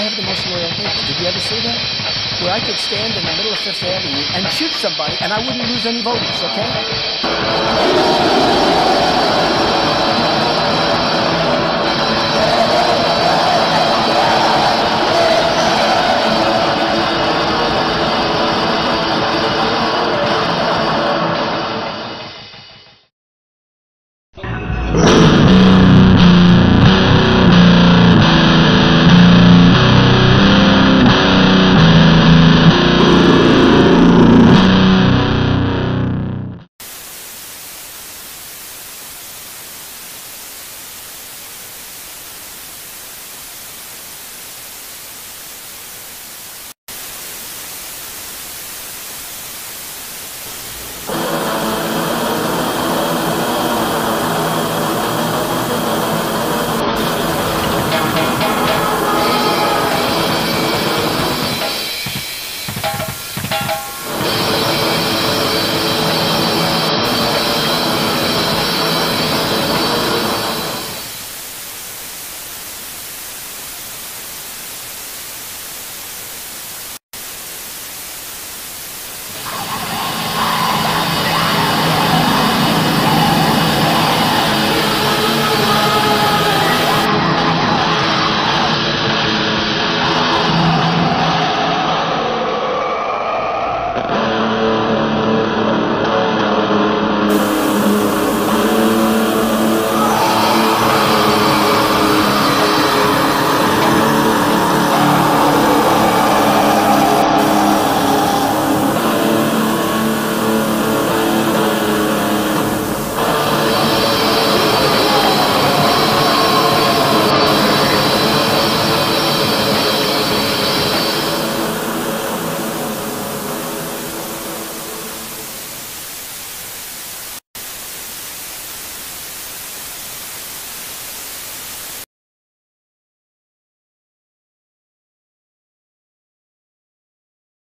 I have the most loyal people. Did you ever see that? Where I could stand in the middle of Fifth Avenue and shoot somebody and I wouldn't lose any voters, okay?